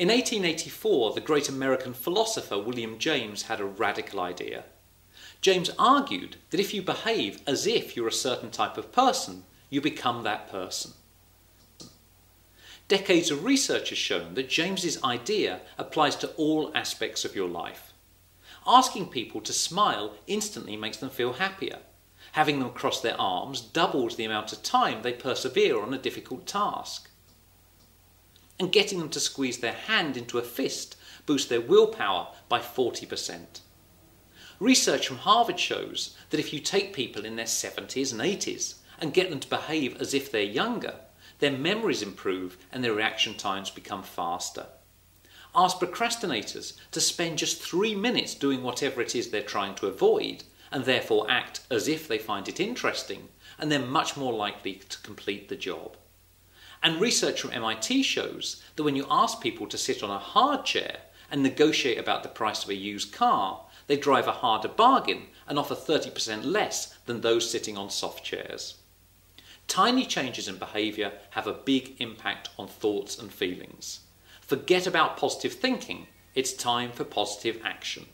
In 1884, the great American philosopher William James had a radical idea. James argued that if you behave as if you're a certain type of person, you become that person. Decades of research has shown that James's idea applies to all aspects of your life. Asking people to smile instantly makes them feel happier. Having them cross their arms doubles the amount of time they persevere on a difficult task. And getting them to squeeze their hand into a fist boosts their willpower by 40%. Research from Harvard shows that if you take people in their 70s and 80s and get them to behave as if they're younger, their memories improve and their reaction times become faster. Ask procrastinators to spend just three minutes doing whatever it is they're trying to avoid and therefore act as if they find it interesting, and they're much more likely to complete the job. And research from MIT shows that when you ask people to sit on a hard chair and negotiate about the price of a used car, they drive a harder bargain and offer 30% less than those sitting on soft chairs. Tiny changes in behaviour have a big impact on thoughts and feelings. Forget about positive thinking, it's time for positive action.